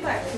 Feedback.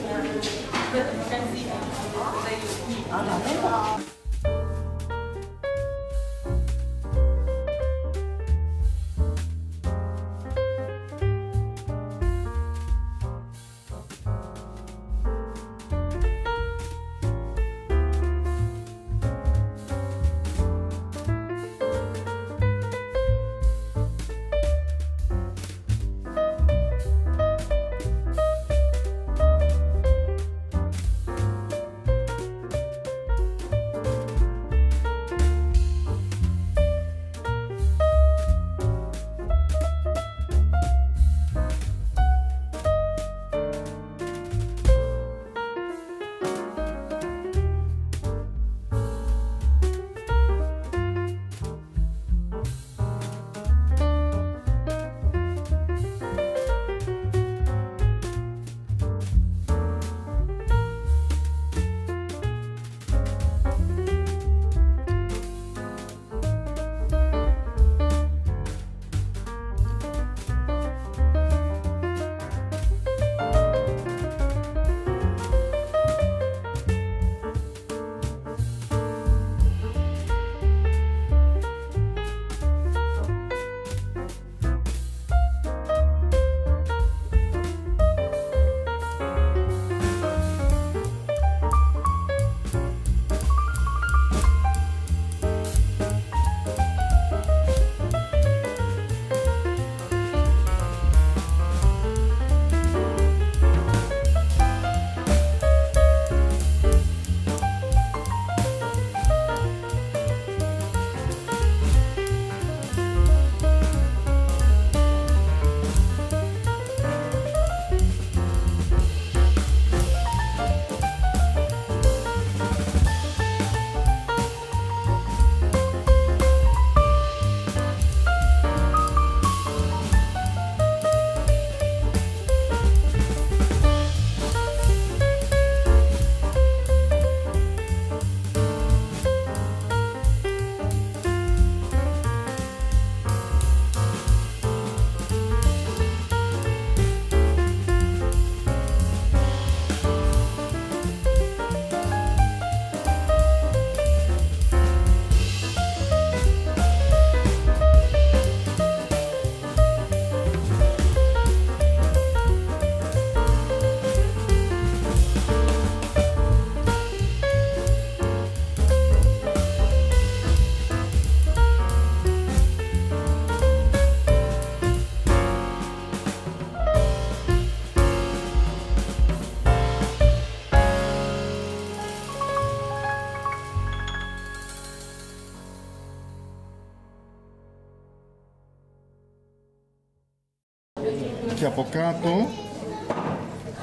Και από κάτω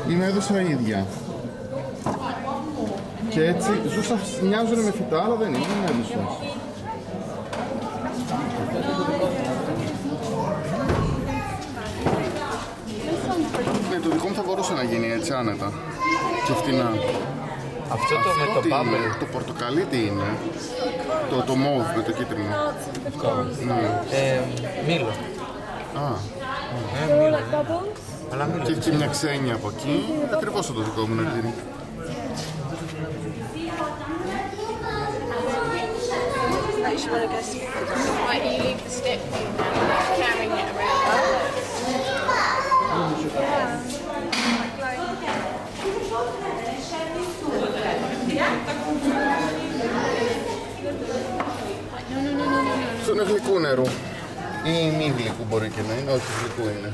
είναι έδωσα ίδια. Και έτσι ζούσαν, μοιάζουν με φυτά, αλλά δεν είναι, είναι έδωσες. Ναι, το δικό μου θα μπορούσε να γίνει έτσι άνετα. Και φτηνά. Αυτό το με το τι είναι, bubble. το πορτοκαλί τι είναι; Το, το μauve με το κίτρινο. Ναι. Ε, μήλο. Α, Ε, μήλο. ναι. Αλλά μήλο. και έχει και μια ξένια από εκεί. Ακριβώς το δικό μου να γίνει. Like, you want to go see Like, you leave the stick thing now, like, carrying it around. Αυτό είναι γλυκού νερού. Ή μη γλυκού μπορεί και να είναι, όχι γλυκού είναι.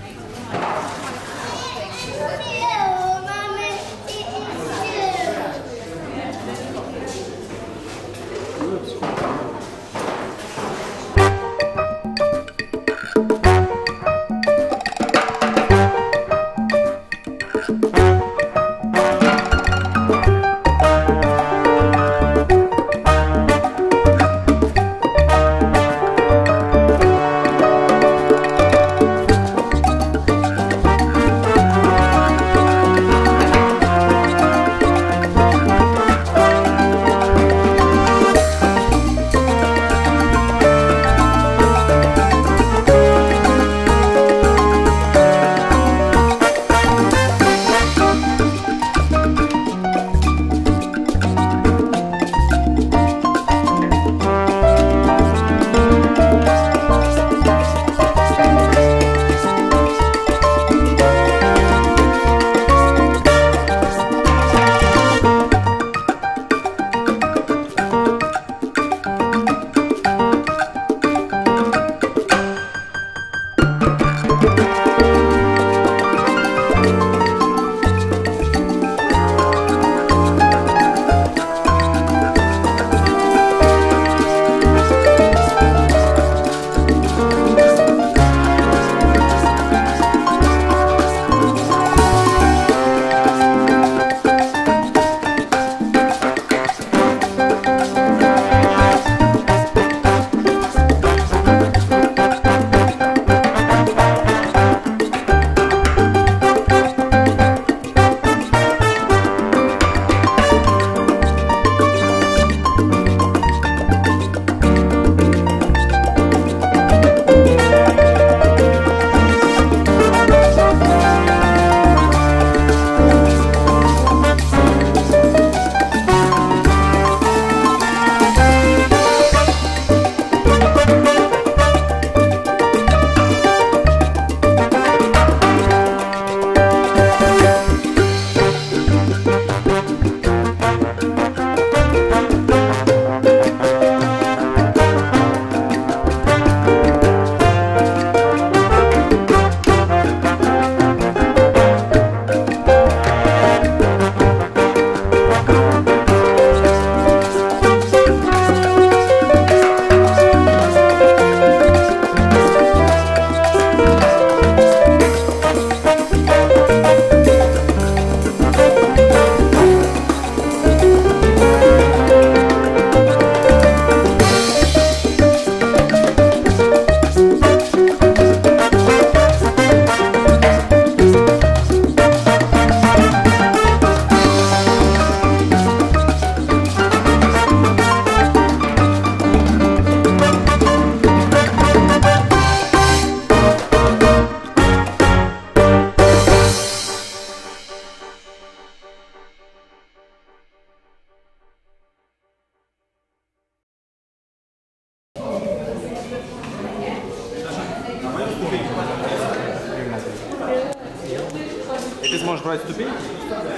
можешь брать ступеньки?